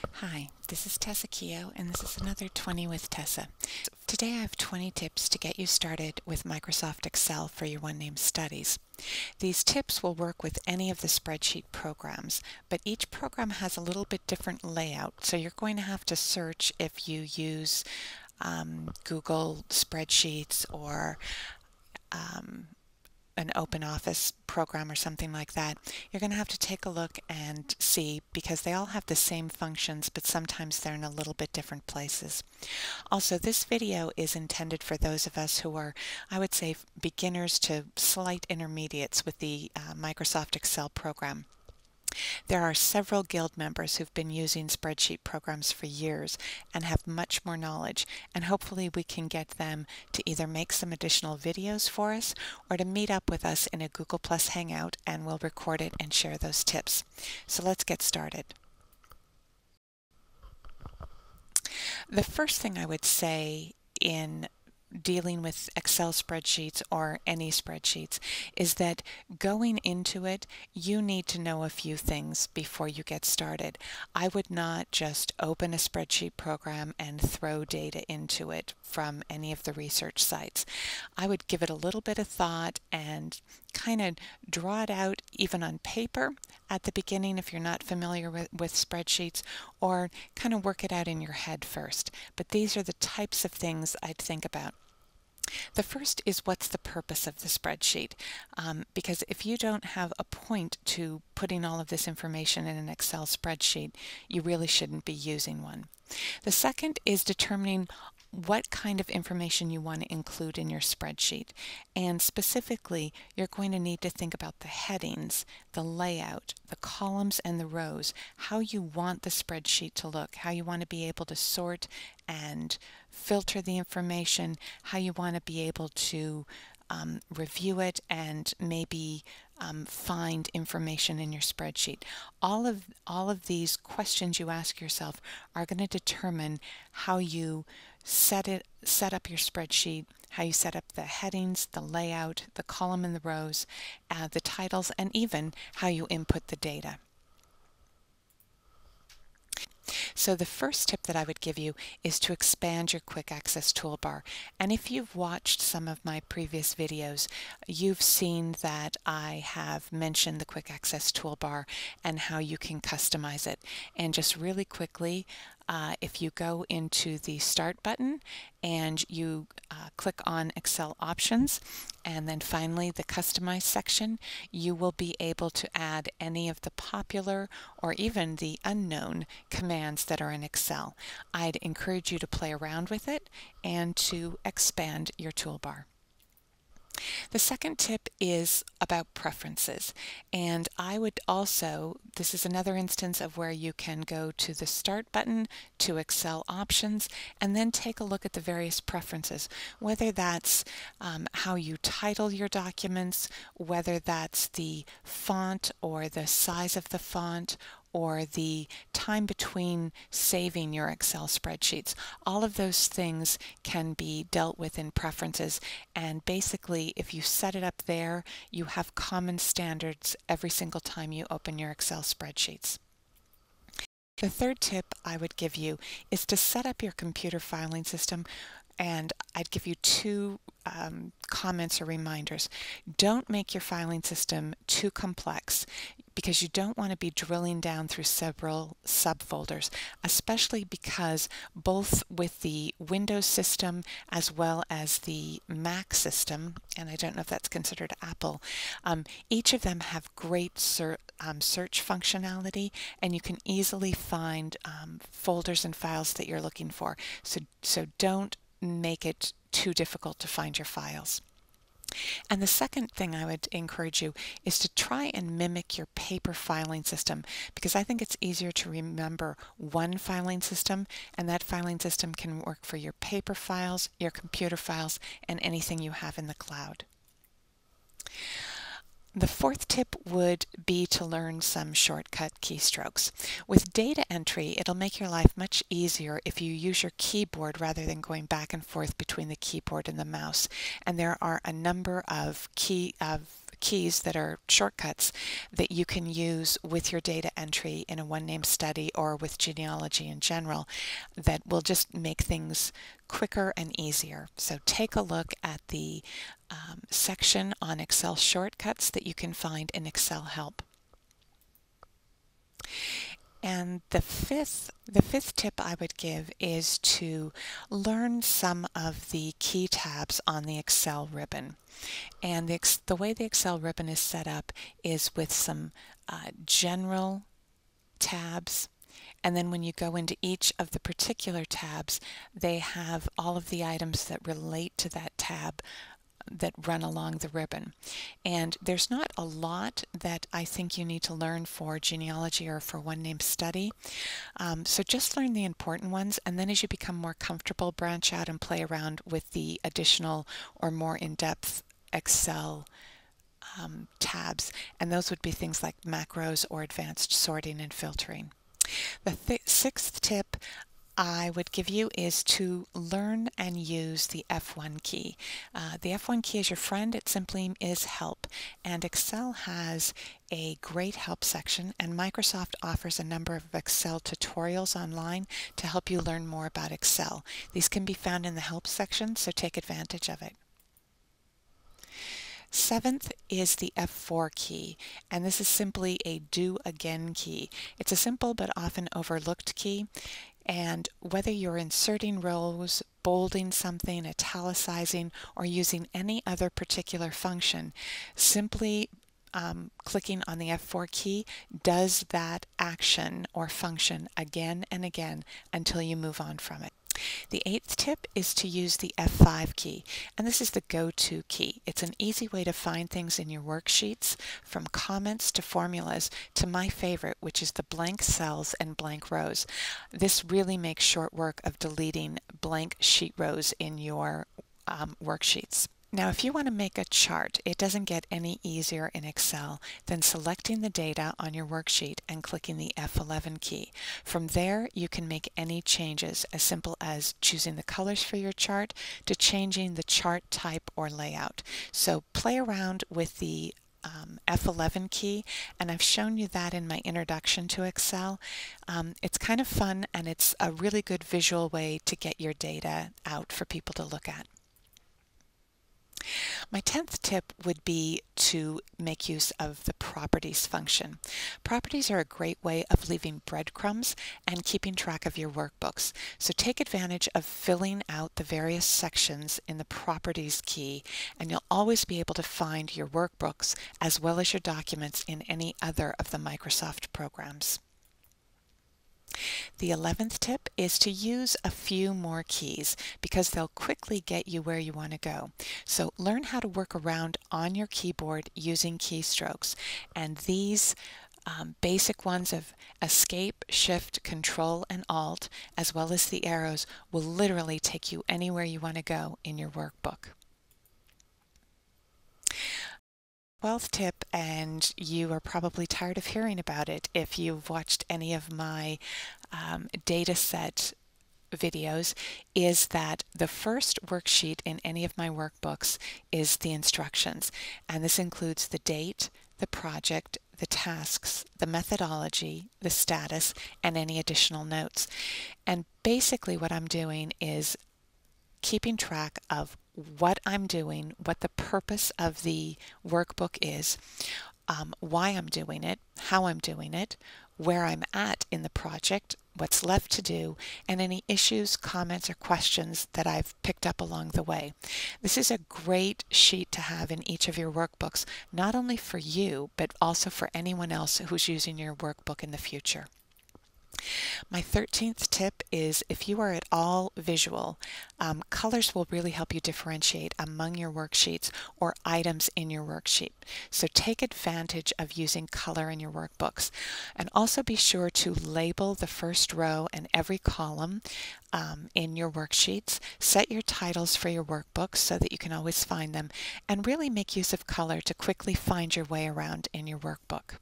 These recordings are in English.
Hi, this is Tessa Keough, and this is another 20 with Tessa. Today I have 20 tips to get you started with Microsoft Excel for your OneName studies. These tips will work with any of the spreadsheet programs, but each program has a little bit different layout, so you're going to have to search if you use um, Google Spreadsheets or um, an open office program or something like that, you're going to have to take a look and see because they all have the same functions, but sometimes they're in a little bit different places. Also, this video is intended for those of us who are, I would say, beginners to slight intermediates with the uh, Microsoft Excel program. There are several guild members who've been using spreadsheet programs for years and have much more knowledge, and hopefully we can get them to either make some additional videos for us or to meet up with us in a Google Plus Hangout and we'll record it and share those tips. So let's get started. The first thing I would say in dealing with Excel spreadsheets or any spreadsheets is that going into it, you need to know a few things before you get started. I would not just open a spreadsheet program and throw data into it from any of the research sites. I would give it a little bit of thought and kind of draw it out even on paper at the beginning if you're not familiar with, with spreadsheets or kind of work it out in your head first. But these are the types of things I'd think about. The first is what's the purpose of the spreadsheet? Um, because if you don't have a point to putting all of this information in an Excel spreadsheet, you really shouldn't be using one. The second is determining what kind of information you want to include in your spreadsheet. And specifically, you're going to need to think about the headings, the layout, the columns and the rows, how you want the spreadsheet to look, how you want to be able to sort and filter the information, how you want to be able to um, review it and maybe um, find information in your spreadsheet. All of all of these questions you ask yourself are going to determine how you set it set up your spreadsheet, how you set up the headings, the layout, the column and the rows, uh, the titles, and even how you input the data. So the first tip that I would give you is to expand your quick access toolbar. And if you've watched some of my previous videos, you've seen that I have mentioned the quick access toolbar and how you can customize it. And just really quickly, uh, if you go into the Start button and you uh, click on Excel Options and then finally the Customize section, you will be able to add any of the popular or even the unknown commands that are in Excel. I'd encourage you to play around with it and to expand your toolbar. The second tip is about preferences. And I would also, this is another instance of where you can go to the Start button, to Excel Options, and then take a look at the various preferences, whether that's um, how you title your documents, whether that's the font or the size of the font, or the time between saving your Excel spreadsheets. All of those things can be dealt with in preferences and basically if you set it up there you have common standards every single time you open your Excel spreadsheets. The third tip I would give you is to set up your computer filing system and I'd give you two um, comments or reminders. Don't make your filing system too complex because you don't want to be drilling down through several subfolders, especially because both with the Windows system as well as the Mac system, and I don't know if that's considered Apple, um, each of them have great ser um, search functionality and you can easily find um, folders and files that you're looking for. So, so don't make it too difficult to find your files. And the second thing I would encourage you is to try and mimic your paper filing system because I think it's easier to remember one filing system and that filing system can work for your paper files, your computer files, and anything you have in the cloud. The fourth tip would be to learn some shortcut keystrokes. With data entry, it'll make your life much easier if you use your keyboard rather than going back and forth between the keyboard and the mouse. And there are a number of key of keys that are shortcuts that you can use with your data entry in a one name study or with genealogy in general that will just make things quicker and easier. So take a look at the um, section on Excel shortcuts that you can find in Excel Help. And the fifth, the fifth tip I would give is to learn some of the key tabs on the Excel ribbon. And the, the way the Excel ribbon is set up is with some uh, general tabs. And then when you go into each of the particular tabs, they have all of the items that relate to that tab that run along the ribbon. And there's not a lot that I think you need to learn for genealogy or for one name study. Um, so just learn the important ones and then as you become more comfortable, branch out and play around with the additional or more in-depth Excel um, tabs. And those would be things like macros or advanced sorting and filtering. The th sixth tip I would give you is to learn and use the F1 key. Uh, the F1 key is your friend. It simply is help. And Excel has a great help section and Microsoft offers a number of Excel tutorials online to help you learn more about Excel. These can be found in the help section, so take advantage of it. Seventh is the F4 key, and this is simply a do again key. It's a simple but often overlooked key. And whether you're inserting rows, bolding something, italicizing, or using any other particular function, simply um, clicking on the F4 key does that action or function again and again until you move on from it. The eighth tip is to use the F5 key, and this is the go-to key. It's an easy way to find things in your worksheets, from comments to formulas to my favorite, which is the blank cells and blank rows. This really makes short work of deleting blank sheet rows in your um, worksheets. Now, if you want to make a chart, it doesn't get any easier in Excel than selecting the data on your worksheet and clicking the F11 key. From there, you can make any changes as simple as choosing the colors for your chart to changing the chart type or layout. So play around with the um, F11 key, and I've shown you that in my introduction to Excel. Um, it's kind of fun and it's a really good visual way to get your data out for people to look at. My 10th tip would be to make use of the properties function. Properties are a great way of leaving breadcrumbs and keeping track of your workbooks. So take advantage of filling out the various sections in the properties key and you'll always be able to find your workbooks as well as your documents in any other of the Microsoft programs. The 11th tip is to use a few more keys because they'll quickly get you where you want to go. So learn how to work around on your keyboard using keystrokes. And these um, basic ones of escape, shift, control, and alt, as well as the arrows, will literally take you anywhere you want to go in your workbook. 12th tip, and you are probably tired of hearing about it if you've watched any of my um, data set videos, is that the first worksheet in any of my workbooks is the instructions. And this includes the date, the project, the tasks, the methodology, the status, and any additional notes. And basically what I'm doing is keeping track of what I'm doing, what the purpose of the workbook is, um, why I'm doing it, how I'm doing it, where I'm at in the project, what's left to do, and any issues, comments, or questions that I've picked up along the way. This is a great sheet to have in each of your workbooks, not only for you, but also for anyone else who's using your workbook in the future. My 13th tip is if you are at all visual, um, colors will really help you differentiate among your worksheets or items in your worksheet. So take advantage of using color in your workbooks. And also be sure to label the first row and every column um, in your worksheets. Set your titles for your workbooks so that you can always find them and really make use of color to quickly find your way around in your workbook.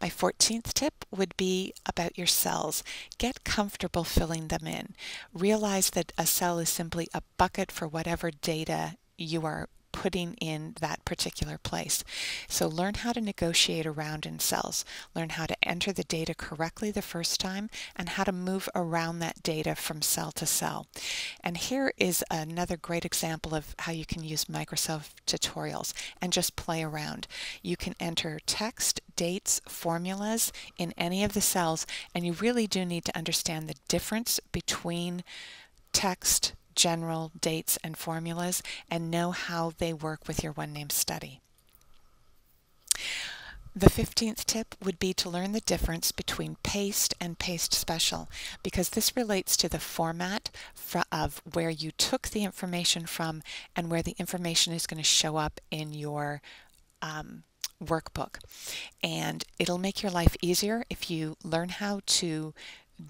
My 14th tip would be about your cells. Get comfortable filling them in. Realize that a cell is simply a bucket for whatever data you are putting in that particular place. So learn how to negotiate around in cells, learn how to enter the data correctly the first time, and how to move around that data from cell to cell. And here is another great example of how you can use Microsoft tutorials and just play around. You can enter text, dates, formulas in any of the cells, and you really do need to understand the difference between text, general, dates, and formulas and know how they work with your one name study. The 15th tip would be to learn the difference between paste and paste special because this relates to the format of where you took the information from and where the information is going to show up in your um, workbook. And it'll make your life easier if you learn how to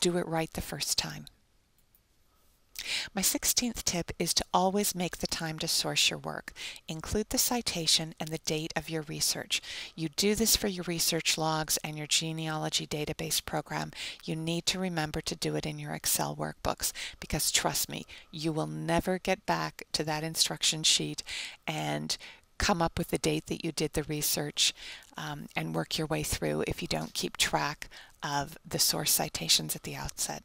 do it right the first time. My 16th tip is to always make the time to source your work. Include the citation and the date of your research. You do this for your research logs and your genealogy database program. You need to remember to do it in your Excel workbooks because trust me, you will never get back to that instruction sheet and come up with the date that you did the research um, and work your way through if you don't keep track of the source citations at the outset.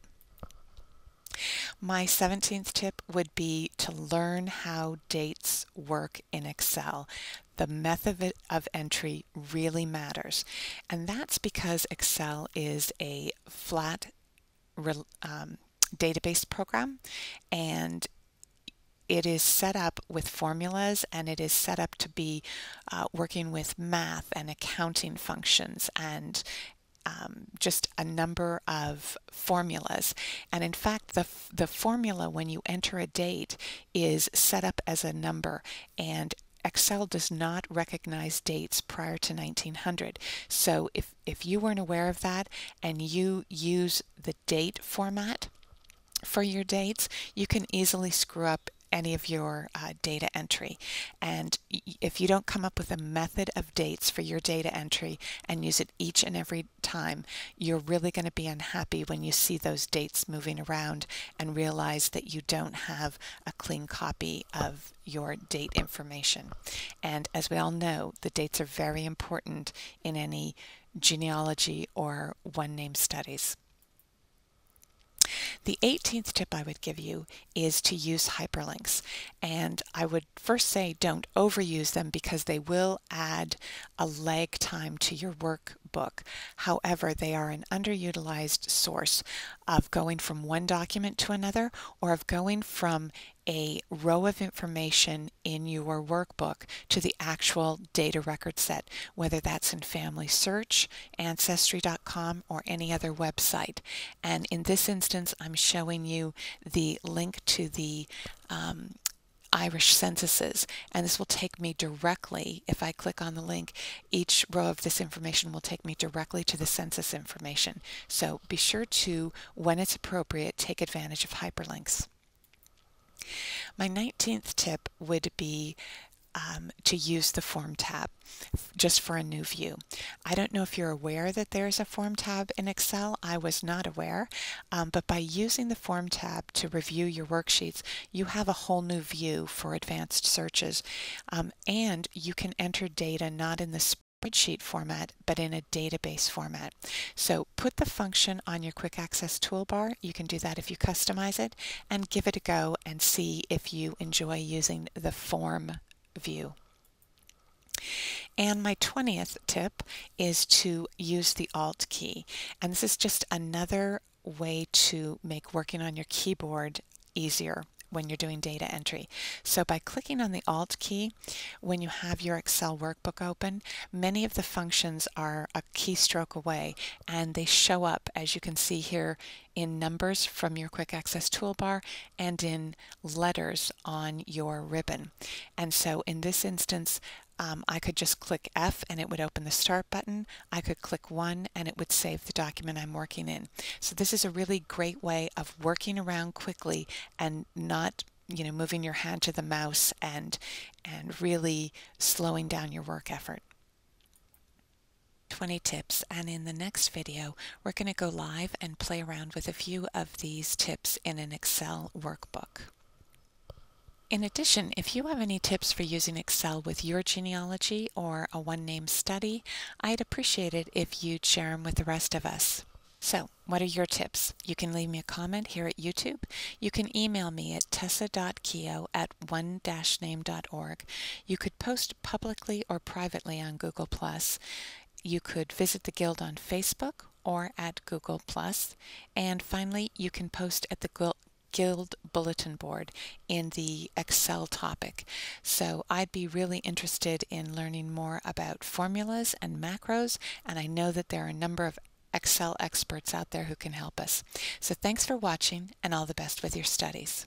My 17th tip would be to learn how dates work in Excel. The method of entry really matters. And that's because Excel is a flat um, database program and it is set up with formulas and it is set up to be uh, working with math and accounting functions and um, just a number of formulas. And in fact, the, the formula when you enter a date is set up as a number and Excel does not recognize dates prior to 1900. So if, if you weren't aware of that and you use the date format for your dates, you can easily screw up any of your uh, data entry. And if you don't come up with a method of dates for your data entry and use it each and every time, you're really going to be unhappy when you see those dates moving around and realize that you don't have a clean copy of your date information. And as we all know, the dates are very important in any genealogy or one name studies. The 18th tip I would give you is to use hyperlinks. And I would first say don't overuse them because they will add a lag time to your workbook. However, they are an underutilized source of going from one document to another or of going from a row of information in your workbook to the actual data record set, whether that's in Family Search, Ancestry.com, or any other website. And in this instance, I'm showing you the link to the um, Irish censuses and this will take me directly if I click on the link each row of this information will take me directly to the census information. So be sure to when it's appropriate take advantage of hyperlinks. My 19th tip would be um, to use the Form tab just for a new view. I don't know if you're aware that there's a Form tab in Excel. I was not aware, um, but by using the Form tab to review your worksheets, you have a whole new view for advanced searches, um, and you can enter data not in the spreadsheet format, but in a database format. So put the function on your quick access toolbar. You can do that if you customize it and give it a go and see if you enjoy using the form view. And my 20th tip is to use the Alt key. And this is just another way to make working on your keyboard easier when you're doing data entry. So by clicking on the Alt key, when you have your Excel workbook open, many of the functions are a keystroke away and they show up, as you can see here, in numbers from your quick access toolbar and in letters on your ribbon. And so in this instance, um, I could just click F and it would open the Start button. I could click 1 and it would save the document I'm working in. So this is a really great way of working around quickly and not you know moving your hand to the mouse and and really slowing down your work effort. 20 tips and in the next video we're going to go live and play around with a few of these tips in an Excel workbook. In addition, if you have any tips for using Excel with your genealogy or a one-name study, I'd appreciate it if you'd share them with the rest of us. So, what are your tips? You can leave me a comment here at YouTube. You can email me at tessa.keough at one-name.org. You could post publicly or privately on Google+. You could visit the Guild on Facebook or at Google+. And finally, you can post at the Guild bulletin board in the Excel topic. So I'd be really interested in learning more about formulas and macros, and I know that there are a number of Excel experts out there who can help us. So thanks for watching and all the best with your studies.